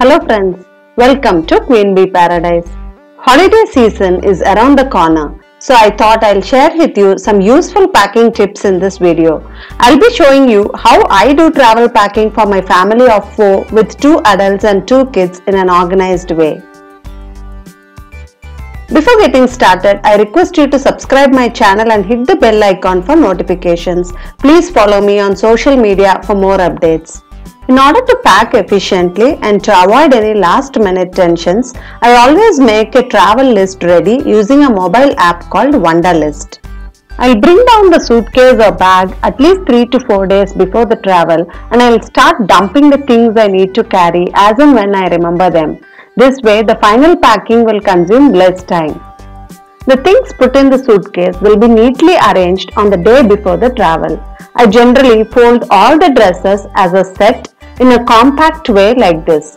Hello friends, welcome to Queen Bee Paradise. Holiday season is around the corner, so I thought I'll share with you some useful packing tips in this video. I'll be showing you how I do travel packing for my family of 4 with 2 adults and 2 kids in an organized way. Before getting started, I request you to subscribe my channel and hit the bell icon for notifications. Please follow me on social media for more updates. In order to pack efficiently and to avoid any last minute tensions, I always make a travel list ready using a mobile app called Wunderlist. I'll bring down the suitcase or bag at least 3 to 4 days before the travel and I'll start dumping the things I need to carry as and when I remember them. This way, the final packing will consume less time. The things put in the suitcase will be neatly arranged on the day before the travel. I generally fold all the dresses as a set in a compact way like this.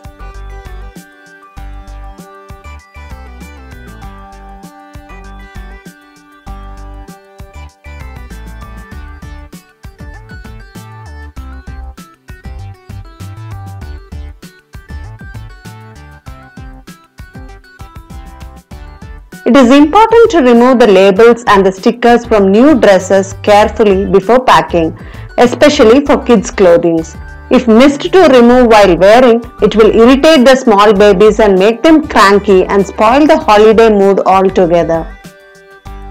It is important to remove the labels and the stickers from new dresses carefully before packing, especially for kids' clothing. If missed to remove while wearing, it will irritate the small babies and make them cranky and spoil the holiday mood altogether.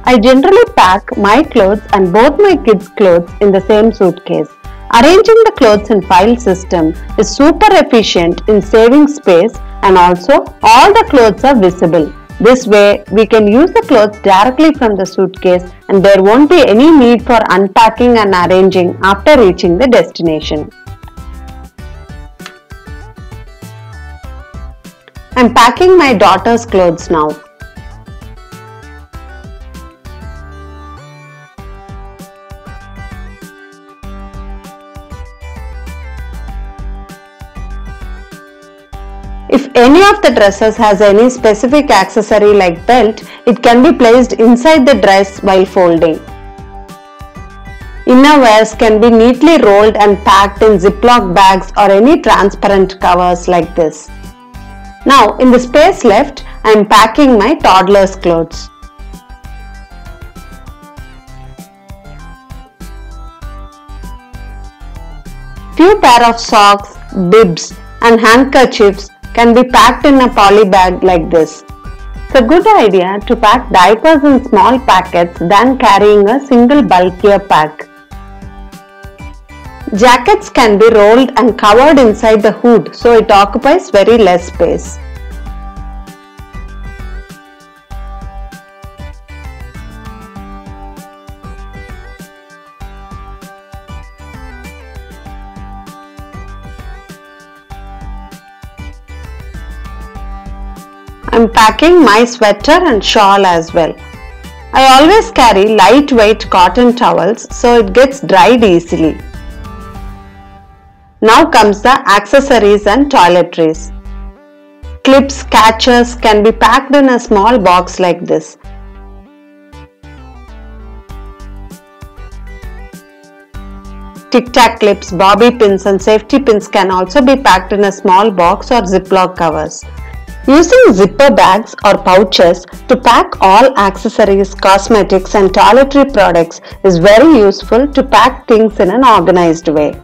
I generally pack my clothes and both my kids' clothes in the same suitcase. Arranging the clothes in file system is super efficient in saving space and also all the clothes are visible. This way, we can use the clothes directly from the suitcase and there won't be any need for unpacking and arranging after reaching the destination. I'm packing my daughter's clothes now. If any of the dresses has any specific accessory like belt, it can be placed inside the dress while folding. Inner wears can be neatly rolled and packed in Ziploc bags or any transparent covers like this. Now in the space left, I am packing my toddler's clothes. Few pair of socks, bibs and handkerchiefs can be packed in a poly bag like this. It's a good idea to pack diapers in small packets than carrying a single bulkier pack. Jackets can be rolled and covered inside the hood so it occupies very less space. I'm packing my sweater and shawl as well. I always carry lightweight cotton towels so it gets dried easily. Now comes the accessories and toiletries. Clips, catchers can be packed in a small box like this. Tic-tac clips, bobby pins and safety pins can also be packed in a small box or ziploc covers. Using zipper bags or pouches to pack all accessories, cosmetics and toiletry products is very useful to pack things in an organized way.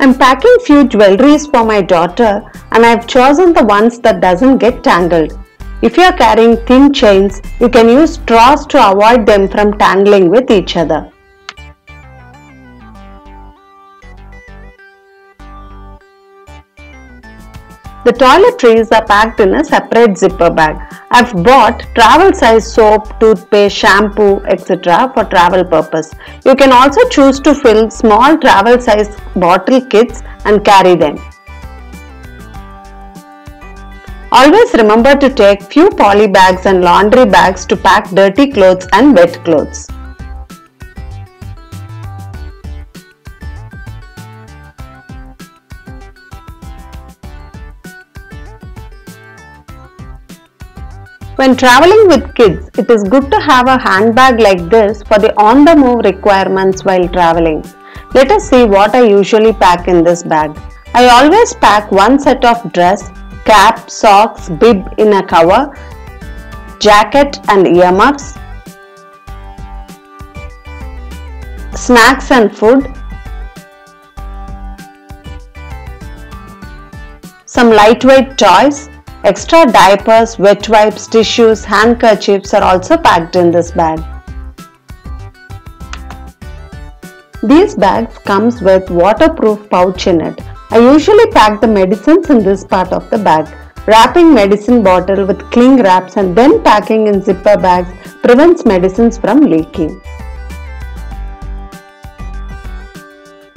I'm packing few jewelries for my daughter and I've chosen the ones that doesn't get tangled. If you are carrying thin chains, you can use straws to avoid them from tangling with each other. The toiletries are packed in a separate zipper bag. I've bought travel size soap, toothpaste, shampoo, etc. for travel purpose. You can also choose to fill small travel size bottle kits and carry them. Always remember to take few poly bags and laundry bags to pack dirty clothes and wet clothes. When traveling with kids, it is good to have a handbag like this for the on-the-move requirements while traveling. Let us see what I usually pack in this bag. I always pack one set of dress, cap, socks, bib in a cover, jacket and earmuffs, snacks and food, some lightweight toys, extra diapers, wet wipes, tissues, handkerchiefs are also packed in this bag. These bags comes with waterproof pouch in it. I usually pack the medicines in this part of the bag. Wrapping medicine bottle with cling wraps and then packing in zipper bags prevents medicines from leaking.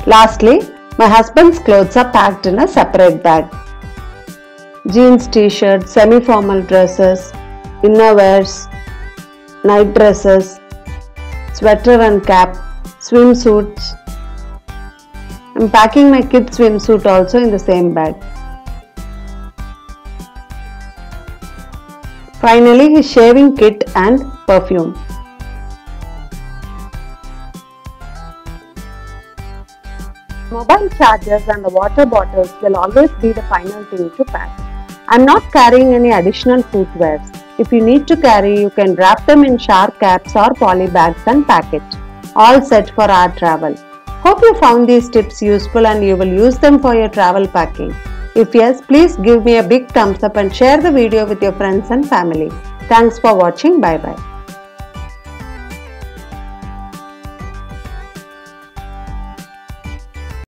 Lastly, my husband's clothes are packed in a separate bag. Jeans, t-shirts, semi-formal dresses, innerwears, night dresses, sweater and cap, swimsuits. I'm packing my kid's swimsuit also in the same bag. Finally, his shaving kit and perfume. Mobile chargers and the water bottles will always be the final thing to pack. I'm not carrying any additional footwears. If you need to carry, you can wrap them in shower caps or poly bags and pack it. All set for our travel. Hope you found these tips useful and you will use them for your travel packing. If yes, please give me a big thumbs up and share the video with your friends and family. Thanks for watching. Bye bye.